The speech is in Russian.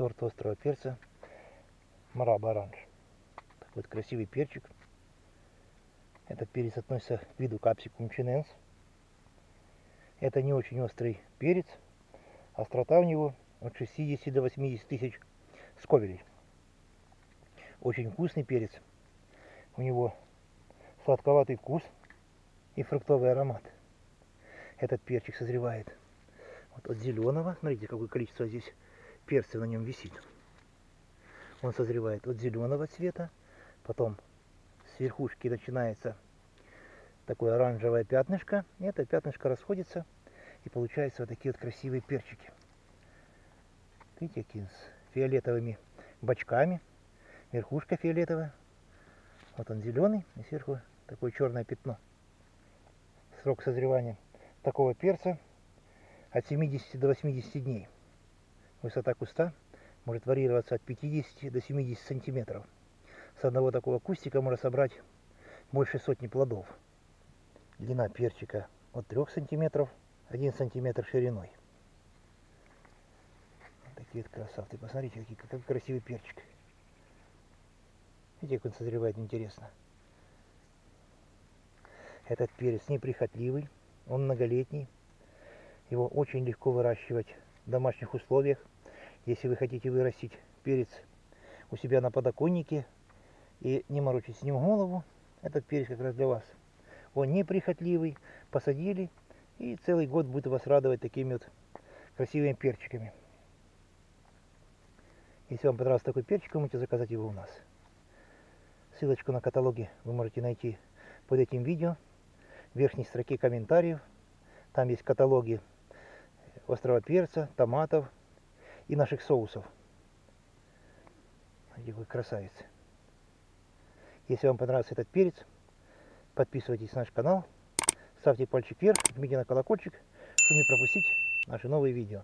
сорт острого перца Мараб Оранж. Такой вот красивый перчик. Этот перец относится к виду капсикум чиненс. Это не очень острый перец. Острота у него от 60 до 80 тысяч сковелей. Очень вкусный перец. У него сладковатый вкус и фруктовый аромат. Этот перчик созревает вот от зеленого. Смотрите, какое количество здесь перца на нем висит. Он созревает от зеленого цвета, потом с верхушки начинается такое оранжевое пятнышко. И это пятнышко расходится и получаются вот такие вот красивые перчики. Видите, какие с фиолетовыми бочками. Верхушка фиолетовая. Вот он зеленый, и сверху такое черное пятно. Срок созревания такого перца от 70 до 80 дней. Высота куста может варьироваться от 50 до 70 сантиметров. С одного такого кустика можно собрать больше сотни плодов. Длина перчика от 3 сантиметров, 1 сантиметр шириной. Такие вот красавцы. Посмотрите, какой, какой красивый перчик. Видите, как он созревает интересно. Этот перец неприхотливый, он многолетний. Его очень легко выращивать домашних условиях. Если вы хотите вырастить перец у себя на подоконнике и не морочить с ним голову, этот перец как раз для вас. Он неприхотливый, посадили и целый год будет вас радовать такими вот красивыми перчиками. Если вам понравился такой перчик, вы можете заказать его у нас. Ссылочку на каталоги вы можете найти под этим видео. В верхней строке комментариев. Там есть каталоги острого перца, томатов и наших соусов. Какой красавец. Если вам понравился этот перец, подписывайтесь на наш канал, ставьте пальчик вверх, жмите на колокольчик, чтобы не пропустить наши новые видео.